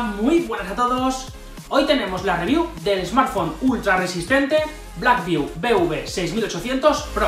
Muy buenas a todos. Hoy tenemos la review del smartphone ultra resistente Blackview BV6800 Pro.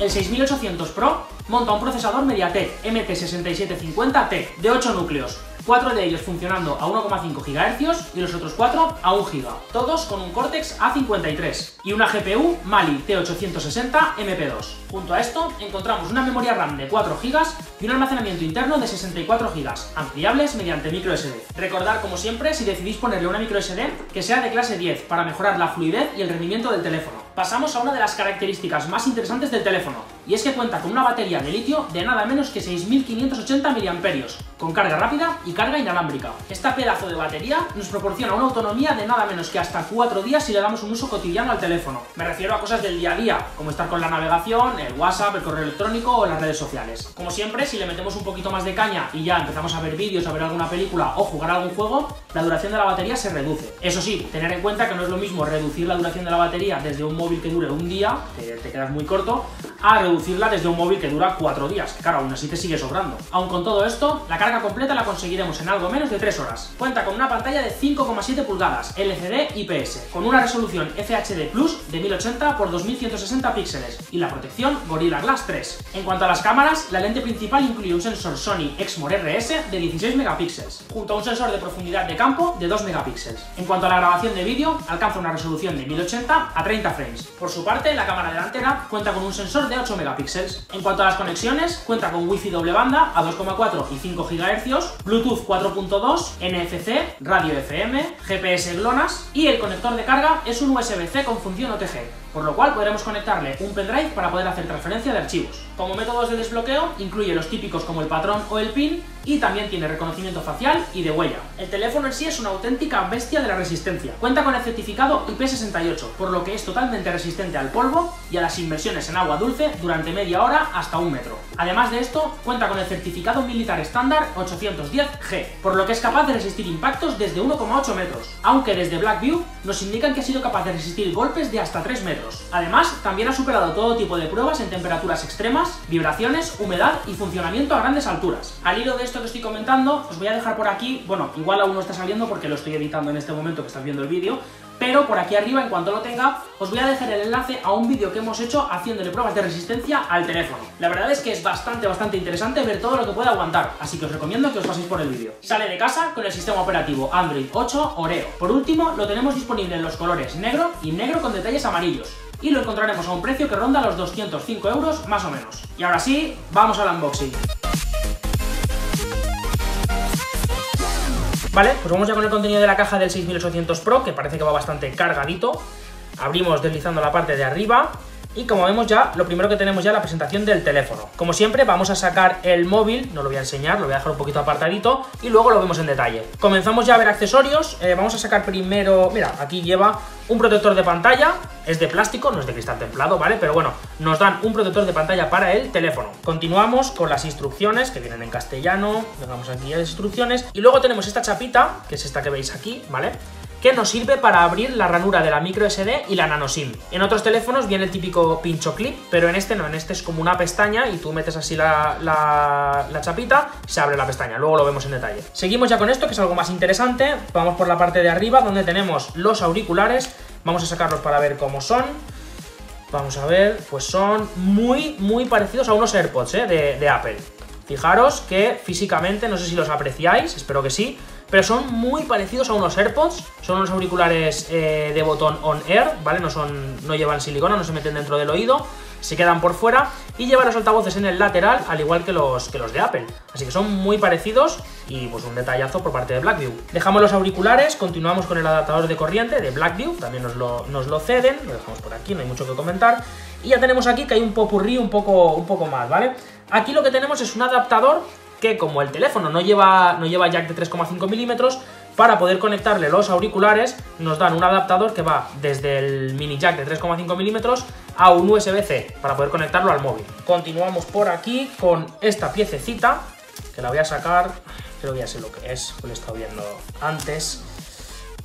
El 6800 Pro monta un procesador MediaTek MT6750T de 8 núcleos, 4 de ellos funcionando a 1,5 GHz y los otros 4 a 1 GB, todos con un Cortex A53 y una GPU Mali T860 MP2. Junto a esto encontramos una memoria RAM de 4 GB y un almacenamiento interno de 64 GB, ampliables mediante microSD. Recordar como siempre, si decidís ponerle una microSD, que sea de clase 10 para mejorar la fluidez y el rendimiento del teléfono. Pasamos a una de las características más interesantes del teléfono, y es que cuenta con una batería de litio de nada menos que 6580 mAh, con carga rápida y carga inalámbrica. Esta pedazo de batería nos proporciona una autonomía de nada menos que hasta 4 días si le damos un uso cotidiano al teléfono. Me refiero a cosas del día a día, como estar con la navegación, el WhatsApp, el correo electrónico o las redes sociales. Como siempre, si le metemos un poquito más de caña y ya empezamos a ver vídeos, a ver alguna película o jugar algún juego, la duración de la batería se reduce. Eso sí, tener en cuenta que no es lo mismo reducir la duración de la batería desde un móvil que dure un día, que te quedas muy corto, a reducirla desde un móvil que dura 4 días, claro, aún así te sigue sobrando. Aún con todo esto, la carga completa la conseguiremos en algo menos de 3 horas. Cuenta con una pantalla de 5,7 pulgadas, LCD IPS, con una resolución FHD Plus de 1080 x 2160 píxeles y la protección Gorilla Glass 3. En cuanto a las cámaras, la lente principal incluye un sensor Sony Exmor RS de 16 megapíxeles, junto a un sensor de profundidad de campo de 2 megapíxeles. En cuanto a la grabación de vídeo, alcanza una resolución de 1080 a 30 frames. Por su parte, la cámara delantera cuenta con un sensor de 8 megapíxeles. En cuanto a las conexiones, cuenta con Wi-Fi doble banda a 2,4 y 5 GHz, Bluetooth 4.2, NFC, radio FM, GPS GLONASS y el conector de carga es un USB-C con función OTG por lo cual podremos conectarle un pendrive para poder hacer transferencia de archivos. Como métodos de desbloqueo, incluye los típicos como el patrón o el pin, y también tiene reconocimiento facial y de huella. El teléfono en sí es una auténtica bestia de la resistencia. Cuenta con el certificado IP68, por lo que es totalmente resistente al polvo y a las inmersiones en agua dulce durante media hora hasta un metro. Además de esto, cuenta con el certificado militar estándar 810G, por lo que es capaz de resistir impactos desde 1,8 metros, aunque desde Blackview nos indican que ha sido capaz de resistir golpes de hasta 3 metros. Además, también ha superado todo tipo de pruebas en temperaturas extremas, vibraciones, humedad y funcionamiento a grandes alturas. Al hilo de esto que estoy comentando, os voy a dejar por aquí, bueno, igual aún no está saliendo porque lo estoy editando en este momento que estás viendo el vídeo, pero por aquí arriba, en cuanto lo tenga, os voy a dejar el enlace a un vídeo que hemos hecho haciéndole pruebas de resistencia al teléfono. La verdad es que es bastante, bastante interesante ver todo lo que puede aguantar, así que os recomiendo que os paséis por el vídeo. Sale de casa con el sistema operativo Android 8 Oreo. Por último, lo tenemos disponible en los colores negro y negro con detalles amarillos y lo encontraremos a un precio que ronda los 205 euros más o menos. Y ahora sí, vamos al unboxing. Vale, pues vamos ya con el contenido de la caja del 6800 Pro, que parece que va bastante cargadito. Abrimos deslizando la parte de arriba. Y como vemos ya, lo primero que tenemos ya es la presentación del teléfono. Como siempre, vamos a sacar el móvil, no lo voy a enseñar, lo voy a dejar un poquito apartadito y luego lo vemos en detalle. Comenzamos ya a ver accesorios, eh, vamos a sacar primero, mira, aquí lleva un protector de pantalla, es de plástico, no es de cristal templado, ¿vale? Pero bueno, nos dan un protector de pantalla para el teléfono. Continuamos con las instrucciones, que vienen en castellano, dejamos aquí las instrucciones, y luego tenemos esta chapita, que es esta que veis aquí, ¿vale? Que nos sirve para abrir la ranura de la micro SD y la nano SIM. En otros teléfonos viene el típico pincho clip, pero en este no, en este es como una pestaña y tú metes así la, la, chapita se abre la pestaña, luego lo vemos en detalle. Seguimos ya con esto, que es algo más interesante, vamos por la parte de arriba donde tenemos los auriculares, vamos a sacarlos para ver cómo son. Vamos a ver, pues son muy, muy parecidos a unos AirPods ¿eh? de, de Apple. Fijaros que físicamente, no sé si los apreciáis, espero que sí, pero son muy parecidos a unos AirPods, son unos auriculares eh, de botón on-air, ¿vale? No, son, no llevan silicona, no se meten dentro del oído, se quedan por fuera y llevan los altavoces en el lateral, al igual que los, que los de Apple. Así que son muy parecidos y pues un detallazo por parte de Blackview. Dejamos los auriculares, continuamos con el adaptador de corriente de Blackview, también nos lo, nos lo ceden, lo dejamos por aquí, no hay mucho que comentar. Y ya tenemos aquí que hay un popurrí un poco, un poco más, ¿vale? Aquí lo que tenemos es un adaptador que como el teléfono no lleva, no lleva jack de 3,5 milímetros, para poder conectarle los auriculares nos dan un adaptador que va desde el mini jack de 3,5 milímetros a un USB-C para poder conectarlo al móvil. Continuamos por aquí con esta piececita que la voy a sacar, creo que ya sé lo que es, lo he estado viendo antes.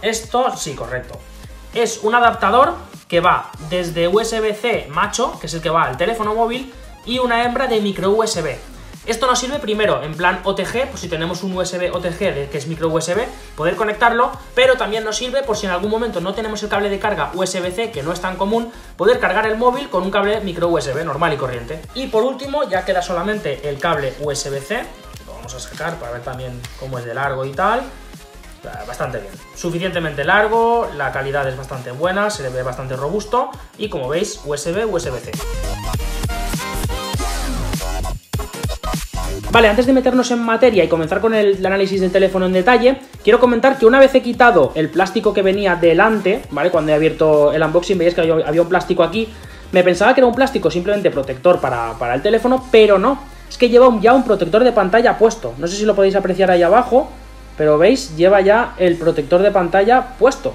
Esto, sí, correcto. Es un adaptador que va desde USB-C macho, que es el que va al teléfono móvil, y una hembra de micro USB. Esto nos sirve primero en plan OTG, pues si tenemos un USB OTG que es micro USB, poder conectarlo, pero también nos sirve por si en algún momento no tenemos el cable de carga USB-C, que no es tan común, poder cargar el móvil con un cable micro USB normal y corriente. Y por último, ya queda solamente el cable USB-C, lo vamos a sacar para ver también cómo es de largo y tal. Bastante bien, suficientemente largo, la calidad es bastante buena, se le ve bastante robusto y como veis USB, USB-C. Vale, antes de meternos en materia y comenzar con el, análisis del teléfono en detalle, quiero comentar que una vez he quitado el plástico que venía delante, ¿vale? Cuando he abierto el unboxing veis que había, un plástico aquí, me pensaba que era un plástico simplemente protector para, para el teléfono, pero no, es que lleva ya un protector de pantalla puesto, no sé si lo podéis apreciar ahí abajo, pero veis, lleva ya el protector de pantalla puesto.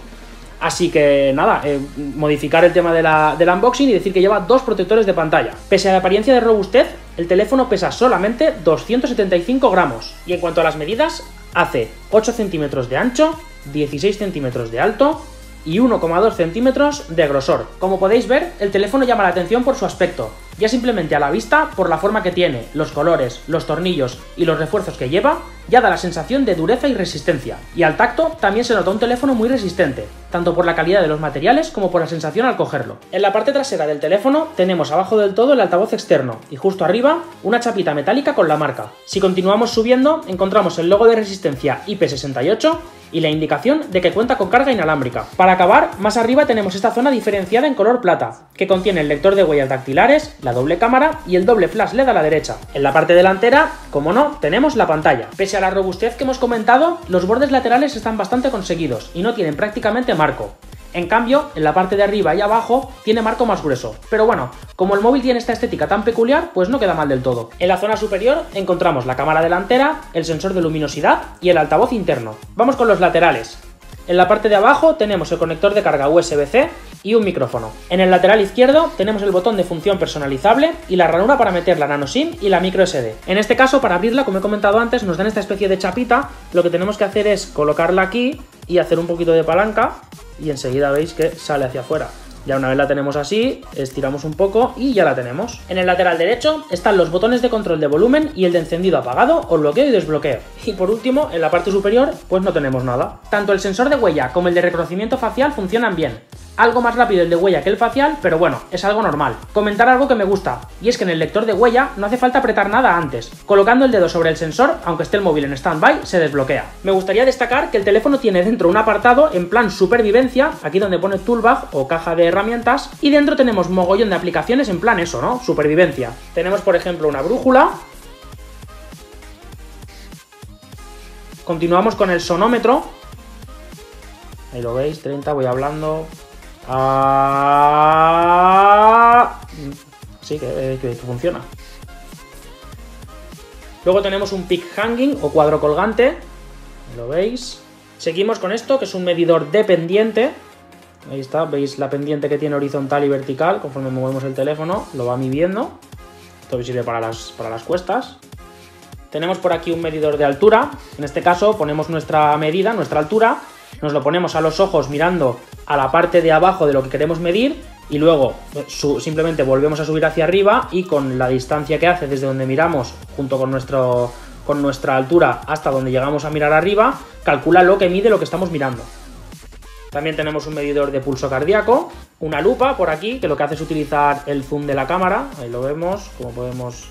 Así que nada, eh, modificar el tema de la, del unboxing y decir que lleva dos protectores de pantalla. Pese a la apariencia de robustez, el teléfono pesa solamente 275 gramos. Y en cuanto a las medidas, hace 8 centímetros de ancho, 16 centímetros de alto y 1,2 centímetros de grosor. Como podéis ver, el teléfono llama la atención por su aspecto, ya simplemente a la vista por la forma que tiene, los colores, los tornillos y los refuerzos que lleva, ya da la sensación de dureza y resistencia. Y al tacto también se nota un teléfono muy resistente, tanto por la calidad de los materiales como por la sensación al cogerlo. En la parte trasera del teléfono tenemos abajo del todo el altavoz externo y justo arriba una chapita metálica con la marca. Si continuamos subiendo encontramos el logo de resistencia IP68 y la indicación de que cuenta con carga inalámbrica. Para acabar, más arriba tenemos esta zona diferenciada en color plata, que contiene el lector de huellas dactilares, la doble cámara y el doble flash LED a la derecha. En la parte delantera, como no, tenemos la pantalla. Pese a la robustez que hemos comentado, los bordes laterales están bastante conseguidos y no tienen prácticamente marco. En cambio, en la parte de arriba y abajo tiene marco más grueso. Pero bueno, como el móvil tiene esta estética tan peculiar, pues no queda mal del todo. En la zona superior encontramos la cámara delantera, el sensor de luminosidad y el altavoz interno. Vamos con los laterales. En la parte de abajo tenemos el conector de carga USB-C y un micrófono. En el lateral izquierdo tenemos el botón de función personalizable y la ranura para meter la nano SIM y la micro SD. En este caso, para abrirla, como he comentado antes, nos dan esta especie de chapita. Lo que tenemos que hacer es colocarla aquí y hacer un poquito de palanca y enseguida veis que sale hacia afuera. Ya una vez la tenemos así, estiramos un poco y ya la tenemos. En el lateral derecho están los botones de control de volumen y el de encendido apagado o bloqueo y desbloqueo. Y por último, en la parte superior, pues no tenemos nada. Tanto el sensor de huella como el de reconocimiento facial funcionan bien. Algo más rápido el de huella que el facial, pero bueno, es algo normal. Comentar algo que me gusta, y es que en el lector de huella no hace falta apretar nada antes. Colocando el dedo sobre el sensor, aunque esté el móvil en standby, se desbloquea. Me gustaría destacar que el teléfono tiene dentro un apartado en plan supervivencia, aquí donde pone toolbag o caja de herramientas, y dentro tenemos mogollón de aplicaciones en plan eso, ¿no? Supervivencia. Tenemos por ejemplo una brújula, Continuamos con el sonómetro. Ahí lo veis, 30, voy hablando. Ah, sí, que, funciona. Luego tenemos un pick hanging o cuadro colgante. ¿Lo veis? Seguimos con esto, que es un medidor de pendiente. Ahí está, veis la pendiente que tiene horizontal y vertical. Conforme movemos el teléfono, lo va midiendo. Esto sirve para las, para las cuestas. Tenemos por aquí un medidor de altura. En este caso ponemos nuestra medida, nuestra altura. Nos lo ponemos a los ojos mirando a la parte de abajo de lo que queremos medir y luego eh, simplemente volvemos a subir hacia arriba y con la distancia que hace desde donde miramos junto con, nuestro, con nuestra altura hasta donde llegamos a mirar arriba, calcula lo que mide lo que estamos mirando. También tenemos un medidor de pulso cardíaco, una lupa por aquí que lo que hace es utilizar el zoom de la cámara, ahí lo vemos, como podemos...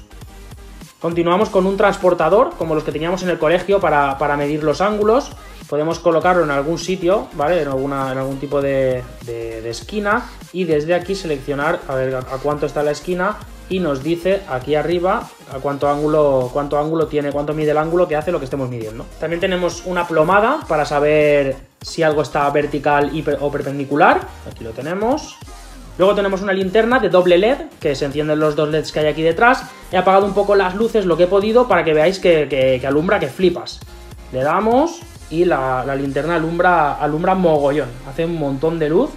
Continuamos con un transportador, como los que teníamos en el colegio para, para medir los ángulos, podemos colocarlo en algún sitio, ¿vale? En, alguna, en algún tipo de, esquina y desde aquí seleccionar a ver a, cuánto está la esquina y nos dice aquí arriba a cuánto ángulo, cuánto ángulo tiene, cuánto mide el ángulo que hace lo que estemos midiendo. También tenemos una plomada para saber si algo está vertical o perpendicular. Aquí lo tenemos. Luego tenemos una linterna de doble LED, que se encienden los dos LEDs que hay aquí detrás. He apagado un poco las luces, lo que he podido, para que veáis que, que alumbra, que flipas. Le damos y la, linterna alumbra, alumbra mogollón, hace un montón de luz,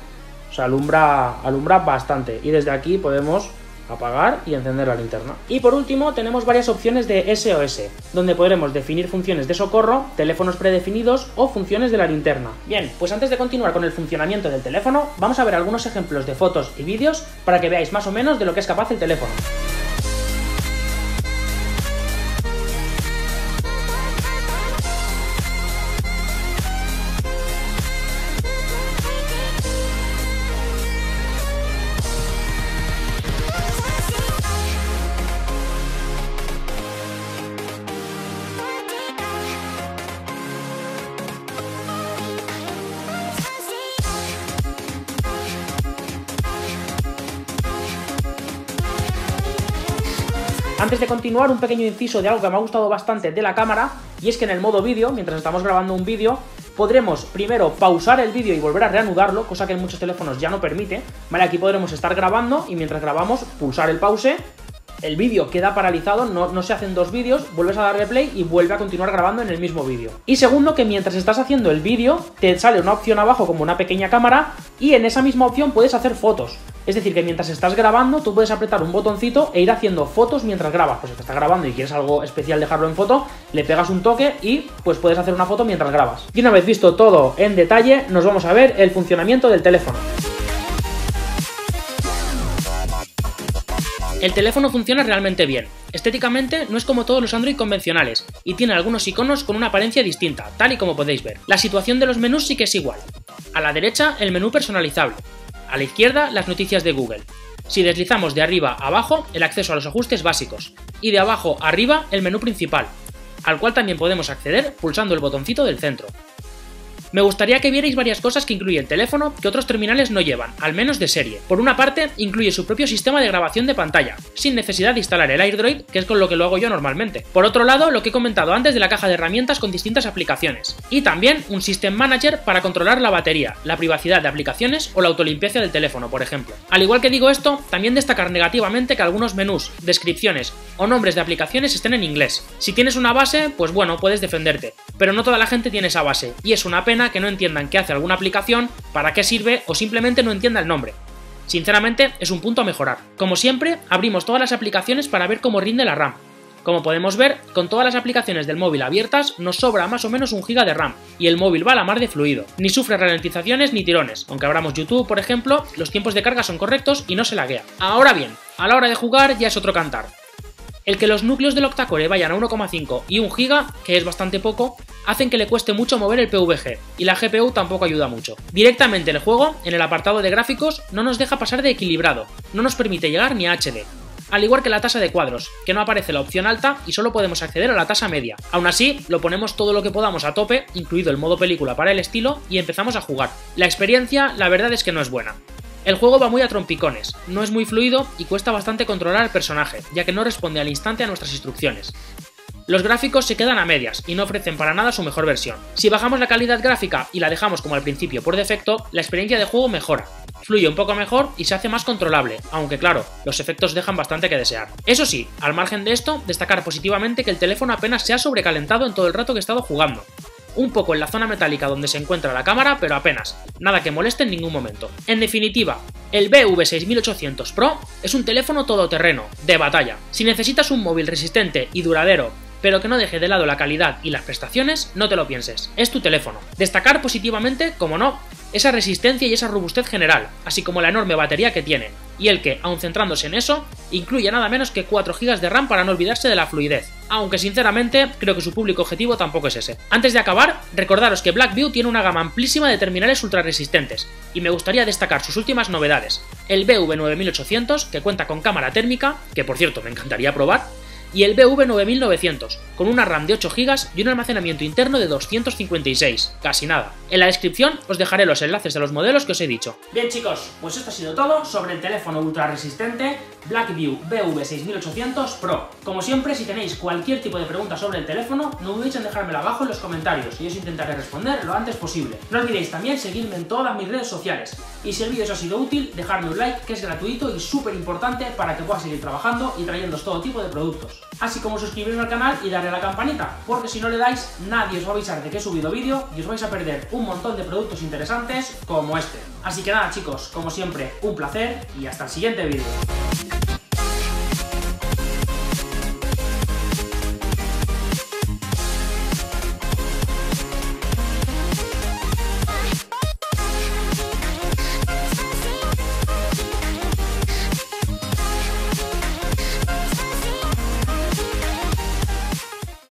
o sea, alumbra, alumbra bastante. Y desde aquí podemos apagar y encender la linterna. Y por último tenemos varias opciones de SOS, donde podremos definir funciones de socorro, teléfonos predefinidos o funciones de la linterna. Bien, pues antes de continuar con el funcionamiento del teléfono, vamos a ver algunos ejemplos de fotos y vídeos para que veáis más o menos de lo que es capaz el teléfono. Antes de continuar, un pequeño inciso de algo que me ha gustado bastante de la cámara, y es que en el modo vídeo, mientras estamos grabando un vídeo, podremos primero pausar el vídeo y volver a reanudarlo, cosa que en muchos teléfonos ya no permite, ¿vale? Aquí podremos estar grabando y mientras grabamos pulsar el pause el vídeo queda paralizado, no, se hacen dos vídeos, vuelves a darle play y vuelve a continuar grabando en el mismo vídeo. Y segundo, que mientras estás haciendo el vídeo, te sale una opción abajo como una pequeña cámara y en esa misma opción puedes hacer fotos. Es decir, que mientras estás grabando, tú puedes apretar un botoncito e ir haciendo fotos mientras grabas. Pues si te estás grabando y quieres algo especial dejarlo en foto, le pegas un toque y pues puedes hacer una foto mientras grabas. Y una vez visto todo en detalle, nos vamos a ver el funcionamiento del teléfono. El teléfono funciona realmente bien. Estéticamente no es como todos los Android convencionales, y tiene algunos iconos con una apariencia distinta, tal y como podéis ver. La situación de los menús sí que es igual. A la derecha el menú personalizable, a la izquierda las noticias de Google. Si deslizamos de arriba a abajo, el acceso a los ajustes básicos, y de abajo arriba el menú principal, al cual también podemos acceder pulsando el botoncito del centro. Me gustaría que vierais varias cosas que incluye el teléfono que otros terminales no llevan, al menos de serie. Por una parte, incluye su propio sistema de grabación de pantalla, sin necesidad de instalar el AirDroid, que es con lo que lo hago yo normalmente. Por otro lado, lo que he comentado antes de la caja de herramientas con distintas aplicaciones. Y también un System Manager para controlar la batería, la privacidad de aplicaciones o la autolimpieza del teléfono, por ejemplo. Al igual que digo esto, también destacar negativamente que algunos menús, descripciones o nombres de aplicaciones estén en inglés. Si tienes una base, pues bueno, puedes defenderte, pero no toda la gente tiene esa base, y es una pena que no entiendan qué hace alguna aplicación, para qué sirve o simplemente no entienda el nombre. Sinceramente, es un punto a mejorar. Como siempre, abrimos todas las aplicaciones para ver cómo rinde la RAM. Como podemos ver, con todas las aplicaciones del móvil abiertas, nos sobra más o menos un giga de RAM, y el móvil va a la mar de fluido. Ni sufre ralentizaciones ni tirones, aunque abramos YouTube, por ejemplo, los tiempos de carga son correctos y no se laguea. Ahora bien, a la hora de jugar ya es otro cantar. El que los núcleos del octacore vayan a 1,5 y 1 GB, que es bastante poco, hacen que le cueste mucho mover el PVG, y la GPU tampoco ayuda mucho. Directamente el juego, en el apartado de gráficos, no nos deja pasar de equilibrado, no nos permite llegar ni a HD. Al igual que la tasa de cuadros, que no aparece la opción alta y solo podemos acceder a la tasa media. Aún así, lo ponemos todo lo que podamos a tope, incluido el modo película para el estilo, y empezamos a jugar. La experiencia, la verdad es que no es buena. El juego va muy a trompicones, no es muy fluido y cuesta bastante controlar al personaje, ya que no responde al instante a nuestras instrucciones. Los gráficos se quedan a medias y no ofrecen para nada su mejor versión. Si bajamos la calidad gráfica y la dejamos como al principio por defecto, la experiencia de juego mejora, fluye un poco mejor y se hace más controlable, aunque claro, los efectos dejan bastante que desear. Eso sí, al margen de esto, destacar positivamente que el teléfono apenas se ha sobrecalentado en todo el rato que he estado jugando, un poco en la zona metálica donde se encuentra la cámara, pero apenas, nada que moleste en ningún momento. En definitiva, el BV6800 Pro es un teléfono todoterreno, de batalla. Si necesitas un móvil resistente y duradero, pero que no deje de lado la calidad y las prestaciones, no te lo pienses, es tu teléfono. Destacar positivamente, como no, esa resistencia y esa robustez general, así como la enorme batería que tiene, y el que, aun centrándose en eso, incluye nada menos que 4 GB de RAM para no olvidarse de la fluidez, aunque sinceramente creo que su público objetivo tampoco es ese. Antes de acabar, recordaros que Blackview tiene una gama amplísima de terminales ultra resistentes, y me gustaría destacar sus últimas novedades, el BV9800, que cuenta con cámara térmica, que por cierto me encantaría probar, y el BV9900, con una RAM de 8 GB y un almacenamiento interno de 256, casi nada. En la descripción os dejaré los enlaces de los modelos que os he dicho. Bien chicos, pues esto ha sido todo sobre el teléfono ultra resistente Blackview BV6800 Pro. Como siempre, si tenéis cualquier tipo de pregunta sobre el teléfono, no dudéis en dejármela abajo en los comentarios y os intentaré responder lo antes posible. No olvidéis también seguirme en todas mis redes sociales. Y si el vídeo os ha sido útil, dejadme un like que es gratuito y súper importante para que pueda seguir trabajando y trayéndoos todo tipo de productos así como suscribiros al canal y darle a la campanita, porque si no le dais, nadie os va a avisar de que he subido vídeo y os vais a perder un montón de productos interesantes como este. Así que nada chicos, como siempre, un placer y hasta el siguiente vídeo.